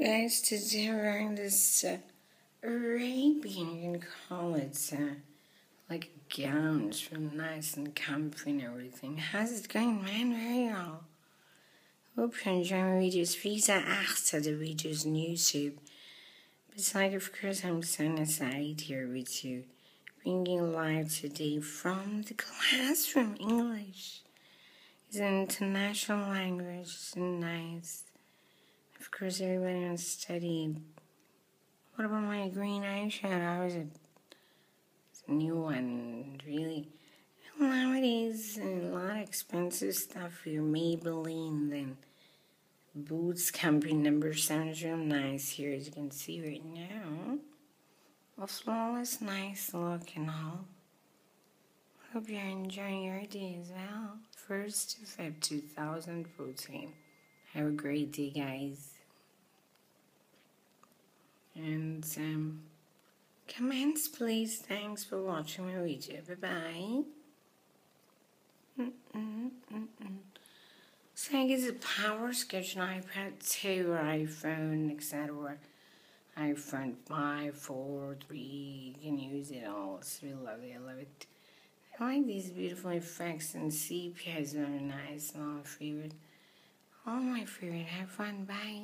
Guys, today we're wearing this uh, Arabian, you can call it, uh, like gowns, real nice and comfy and everything. How's it going, man? Very well. Hope you're enjoying my videos. Please ask the videos on YouTube. Besides, of course, I'm Sana Saeed here with you, bringing live today from the classroom. English is an international language, it's nice. Of course, everybody to study. What about my green eyeshadow? I Was? It's a new one, really. Nowadays, a lot of expensive stuff for your Maybelline. Then Boots Company number seven is real nice here, as you can see right now. Well, flawless, nice look and all. Hope you're enjoying your day as well. First of Feb 2014. Have a great day, guys. And um, comments, please. Thanks for watching my video. Bye bye. So I guess a power sketch on iPad 2 or iPhone, etc. iPhone 5, 4, 3, you can use it all. It's really lovely. I love it. I like these beautiful effects and is very nice. My favorite. All my favorite. Have fun. Bye.